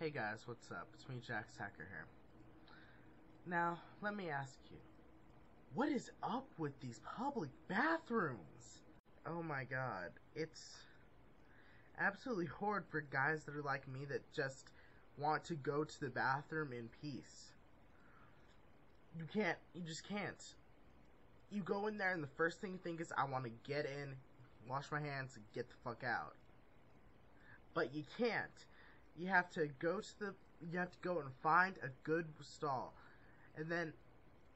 Hey guys, what's up? It's me, Jax Hacker here. Now, let me ask you, what is up with these public bathrooms? Oh my god, it's absolutely horrid for guys that are like me that just want to go to the bathroom in peace. You can't, you just can't. You go in there and the first thing you think is, I want to get in, wash my hands, and get the fuck out. But you can't you have to go to the you have to go and find a good stall. And then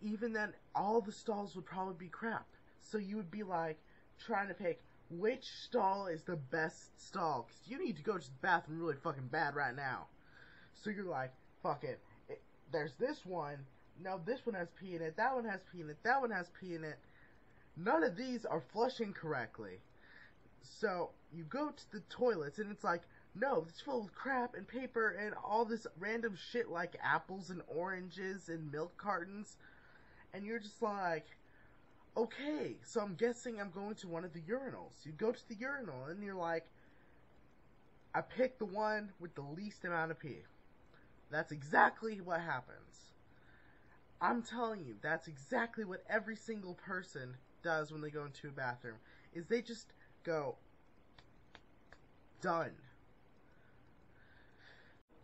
even then all the stalls would probably be crap. So you would be like trying to pick which stall is the best stall. Because you need to go to the bathroom really fucking bad right now. So you're like fuck it, it there's this one. No this one has pee in it. That one has pee in it. That one has pee in it. None of these are flushing correctly. So you go to the toilets and it's like no, it's full of crap and paper and all this random shit like apples and oranges and milk cartons. And you're just like, okay, so I'm guessing I'm going to one of the urinals. You go to the urinal and you're like, I picked the one with the least amount of pee. That's exactly what happens. I'm telling you, that's exactly what every single person does when they go into a bathroom. Is they just go, done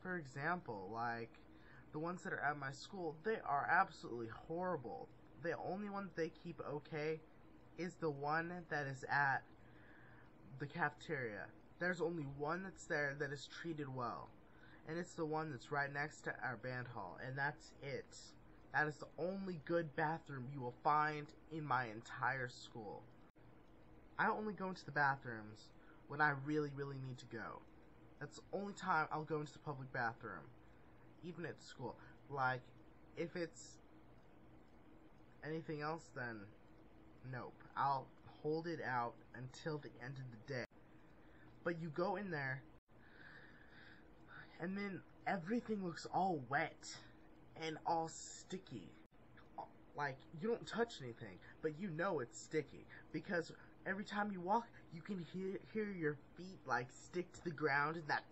for example, like the ones that are at my school, they are absolutely horrible. The only one they keep okay is the one that is at the cafeteria. There's only one that's there that is treated well. And it's the one that's right next to our band hall. And that's it. That is the only good bathroom you will find in my entire school. I only go into the bathrooms when I really, really need to go. That's the only time I'll go into the public bathroom. Even at school. Like, if it's anything else, then nope. I'll hold it out until the end of the day. But you go in there, and then everything looks all wet and all sticky. Like, you don't touch anything, but you know it's sticky. Because every time you walk, you can hear, hear your feet like stick to the ground and that.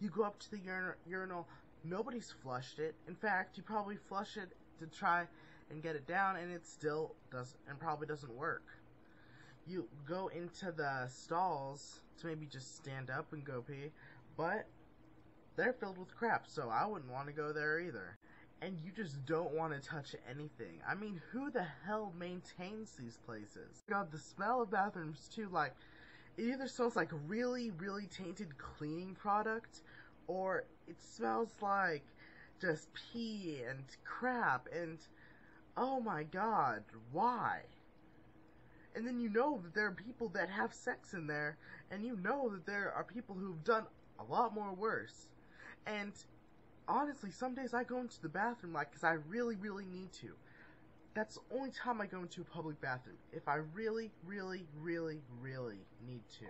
You go up to the urinal, urinal, nobody's flushed it. In fact, you probably flush it to try and get it down, and it still does and probably doesn't work. You go into the stalls to maybe just stand up and go pee, but they're filled with crap, so I wouldn't want to go there either and you just don't want to touch anything. I mean, who the hell maintains these places? Oh god, the smell of bathrooms too, like, it either smells like really, really tainted cleaning product, or it smells like just pee and crap, and oh my god, why? And then you know that there are people that have sex in there, and you know that there are people who've done a lot more worse. And honestly, some days I go into the bathroom like because I really, really need to. That's the only time I go into a public bathroom. If I really, really, really, really need to.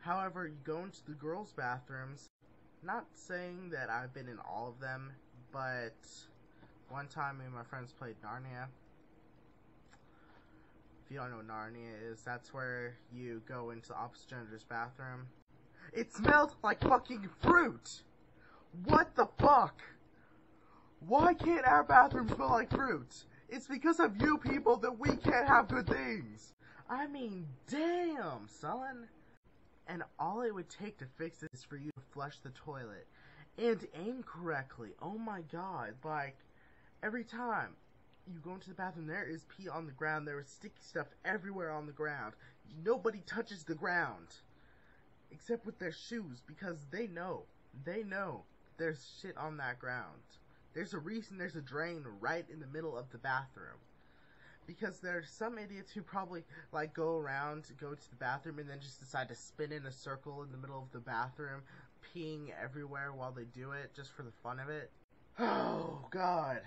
However, you go into the girls' bathrooms. Not saying that I've been in all of them, but one time me and my friends played Narnia. If you don't know what Narnia is, that's where you go into the opposite gender's bathroom. It smelled like fucking fruit! What the fuck? Why can't our bathroom smell like fruits? It's because of you people that we can't have good things. I mean, damn, son. And all it would take to fix this is for you to flush the toilet. And aim correctly. Oh my god. Like, every time you go into the bathroom, there is pee on the ground. There is sticky stuff everywhere on the ground. Nobody touches the ground. Except with their shoes, because they know. They know there's shit on that ground. There's a reason there's a drain right in the middle of the bathroom. Because there's some idiots who probably like go around, go to the bathroom, and then just decide to spin in a circle in the middle of the bathroom, peeing everywhere while they do it, just for the fun of it. Oh God,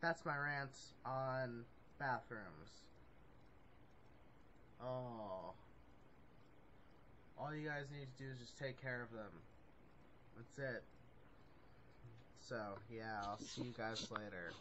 that's my rant on bathrooms. Oh, all you guys need to do is just take care of them. That's it. So, yeah, I'll see you guys later.